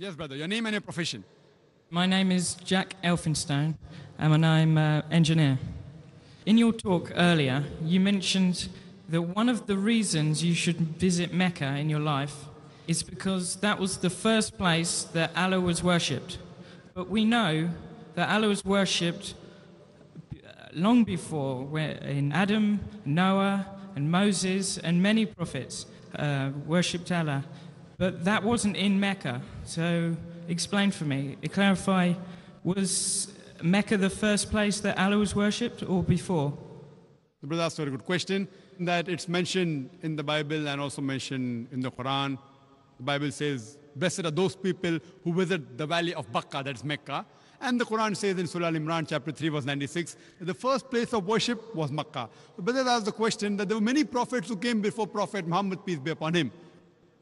Yes, brother. Your name and your profession. My name is Jack Elphinstone, and I'm an engineer. In your talk earlier, you mentioned that one of the reasons you should visit Mecca in your life is because that was the first place that Allah was worshipped. But we know that Allah was worshipped long before, in Adam, Noah, and Moses, and many prophets uh, worshipped Allah. But that wasn't in Mecca. So explain for me, clarify, was Mecca the first place that Allah was worshipped or before? The brother asked a very good question. That it's mentioned in the Bible and also mentioned in the Quran. The Bible says, Blessed are those people who visit the valley of Bakka, that's Mecca. And the Quran says in Surah Al Imran, chapter 3, verse 96, that the first place of worship was Makkah. The brother asked the question that there were many prophets who came before Prophet Muhammad, peace be upon him.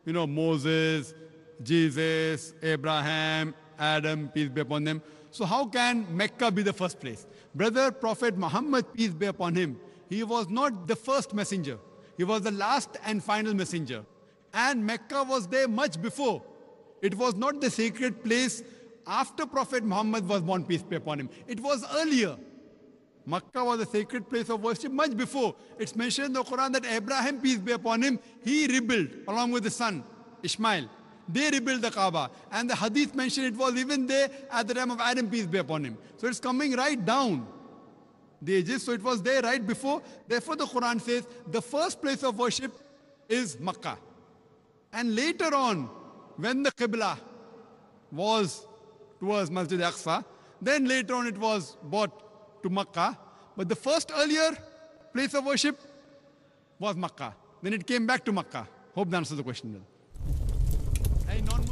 You know, Moses, Jesus, Abraham, Adam, peace be upon them. So how can Mecca be the first place? Brother Prophet Muhammad, peace be upon him, he was not the first messenger. He was the last and final messenger. And Mecca was there much before. It was not the sacred place after Prophet Muhammad was born, peace be upon him. It was earlier. Makkah was a sacred place of worship much before. It's mentioned in the Quran that Abraham, peace be upon him, he rebuilt along with his son, Ishmael. They rebuilt the Kaaba. And the hadith mentioned it was even there at the time of Adam, peace be upon him. So it's coming right down the ages. So it was there right before. Therefore, the Quran says the first place of worship is Makkah. And later on, when the Qibla was towards Masjid Aqsa, then later on it was brought to Makkah. But the first earlier place of worship was Makkah. Then it came back to Makkah. Hope that answers the question. Hey, non